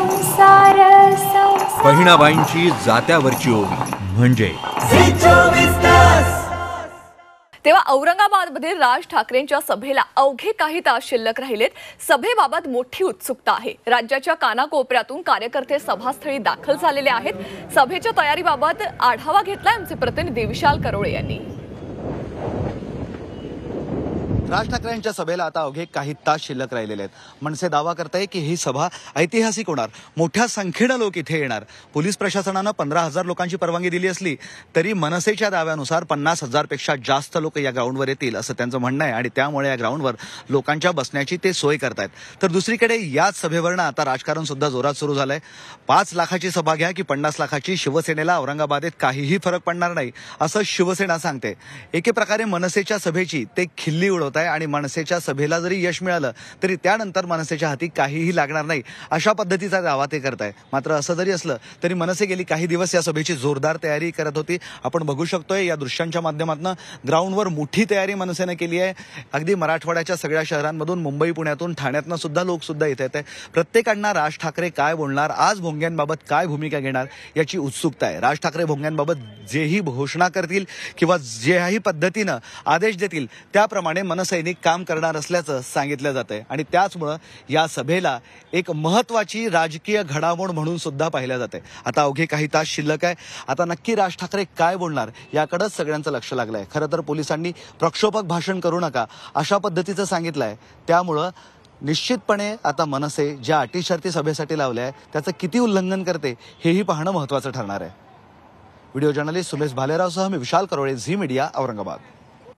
संसार बहिणाबाईंची जात्यावरची ओवी. म्हणजे? तेव्हा औरंगाबादमध्ये राज ठाकरेंच्या सभेला अवघे काही तास शिल्लक राहिलेत. सभेबाबत मोठी उत्सुकता आहे. राज्याच्या कानाकोपऱ्यातून कार्यकर्ते सभास्थळी दाखल झालेले आहेत. सभेच्या तयारीबाबत आढावा घेतलाय आमचे प्रतिनिधी विशाल करोळे यांनी. राज ठाकरेंच्या सभेला आता अवघे काही तास शिल्लक राहिलेले आहेत. मनसे दावा करताय की ही सभा ऐतिहासिक होणार. मोठ्या संख्येनं लोक इथे येणार. पोलीस प्रशासनानं पंधरा हजार लोकांची परवानगी दिली असली तरी मनसेच्या दाव्यानुसार पन्नास हजारपेक्षा जास्त लोक या ग्राउंडवर येतील असं त्यांचं म्हणणं आहे. आणि त्यामुळे या ग्राउंडवर लोकांच्या बसण्याची ते सोय करतायत. तर दुसरीकडे याच सभेवरनं आता राजकारण सुद्धा जोरात सुरू झालंय. पाच लाखाची सभा घ्या की पन्नास लाखाची. शिवसेनेला औरंगाबादेत काहीही फरक पडणार नाही असं शिवसेना सांगते. एके प्रकारे मनसेच्या सभेची ते खिल्ली उडवत आहे आणि मनसेच्या सभेला जरी यश मिळालं तरी त्यानंतर मनसेच्या हाती काहीही लागणार नाही. अशा पद्धतीचा दावा ते करत आहे मात्र असं जरी असलं तरी मनसे गेली काही दिवस या सभेची जोरदार तयारी करत होती. आपण बघू शकतोय या दृश्यांच्या माध्यमातून ग्राउंडवर मोठी तयारी मनसेनं केली आहे. अगदी मराठवाड्याच्या सगळ्या शहरांमधून मुंबई पुण्यातून ठाण्यातनं सुद्धा लोक सुद्धा इथे येत आहे प्रत्येकांना राज ठाकरे काय बोलणार आज भोंग्यांबाबत काय भूमिका घेणार याची उत्सुकता आहे. राज ठाकरे भोंग्यांबाबत जेही घोषणा करतील किंवा ज्याही पद्धतीनं आदेश देतील त्याप्रमाणे सैनिक काम करणार असल्याचं सांगितलं जात आहे आणि त्याचमुळं या सभेला एक महत्वाची राजकीय घडामोड म्हणून सुद्धा पाहिल्या जाते आता अवघे काही तास शिल्लक आहे. आता नक्की राज ठाकरे काय बोलणार याकडंच सगळ्यांचं लक्ष लागलं आहे खरं तर पोलिसांनी प्रक्षोभक भाषण करू नका अशा पद्धतीचं सांगितलं आहे त्यामुळं निश्चितपणे आता मनसे ज्या अटीशर्ती सभेसाठी लावल्या आहे त्याचं किती उल्लंघन करते हेही पाहणं महत्त्वाचं ठरणार आहे. व्हिडिओ जर्नलिस्ट सुमेश भालेरावसह मी विशाल करोळे झी मीडिया औरंगाबाद.